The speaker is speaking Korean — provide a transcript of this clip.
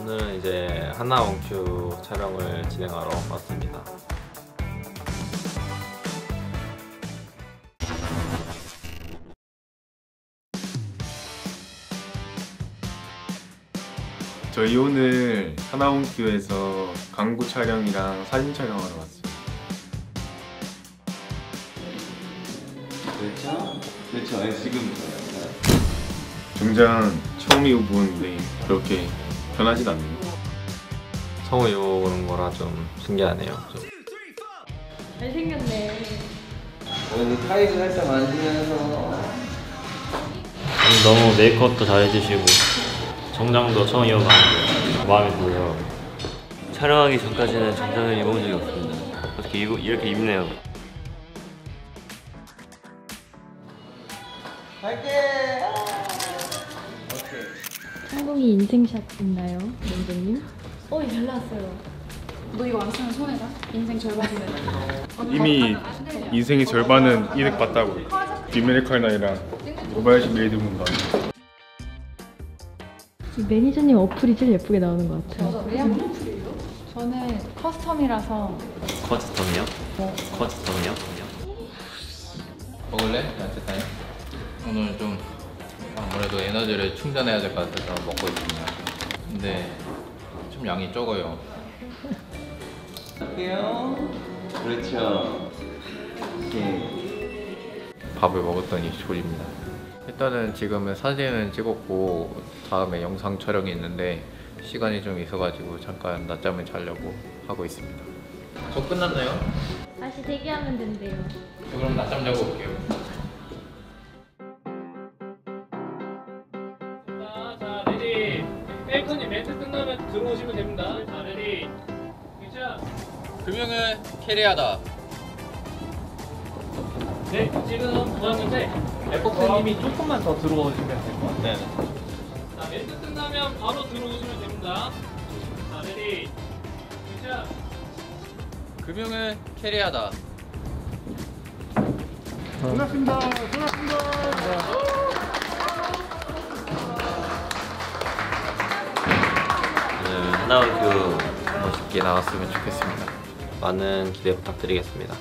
오늘은 이제 하나원큐 촬영을 진행하러 왔습니다. 저희 오늘 하나원큐에서 광고 촬영이랑 사진 촬영하러 왔어요. 그렇죠? 그렇죠. 네, 지금 정장 처음 입어보는데 그렇게 편하진 않네요. 성우 입어보는 거라 좀 신기하네요. 좀. 잘생겼네. 오늘 타이즈 살짝 만지면서 너무 메이크업도 잘해주시고 정장도 처음 입어봤는데 마음에 들어요. 촬영하기 전까지는 정장을 입어본 적이 없습니다. 어떻게 입, 이렇게 입네요. 성공이 인생샷 있나요, 멘토님? 어, 잘 나왔어요. 너 이거 안 쓰면 손해다. 인생 절반이네. 이미 인생의 절반은 이득 봤다고. 디메리칼 나이랑 오바야시 메이드문가. 매니저님 어플이 제일 예쁘게 나오는 것 같아요. 저는 커스텀이라서 커스텀이요? 커스텀이요? 먹을래? 야채타임? 오늘 좀 아무래도 에너지를 충전해야 될 것 같아서 먹고 있습니다. 근데 좀 양이 적어요. 할게요. 그렇죠. 오케이. 밥을 먹었더니 졸립니다. 일단은 지금은 사진은 찍었고 다음에 영상 촬영이 있는데 시간이 좀 있어가지고 잠깐 낮잠을 자려고 하고 있습니다. 저 끝났나요? 다시 대기하면 된대요. 저 그럼 낮잠 자고 올게요. 1턴이 멘트 끝나면 들어오시면 됩니다. 자, ready. 미션. 금융을 캐리하다. 네, 지금 중앙인데 에코프님이 조금만 더 들어오시면 될 것 같아요. 네. 자, 멘트 끝나면 바로 들어오시면 됩니다. 자, ready. 미션. 금융을 캐리하다. 끝났습니다. 끝났습니다. 하나원큐 멋있게 나왔으면 좋겠습니다. 많은 기대 부탁드리겠습니다.